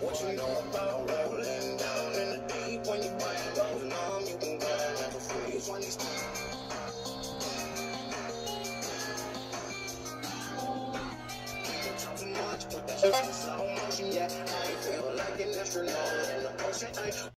What you know about rolling down in the deep when you bite rolling numb? you can go like a freeze when these Too much, put that shit in slow motion, yeah. I feel like an astronaut in the ocean.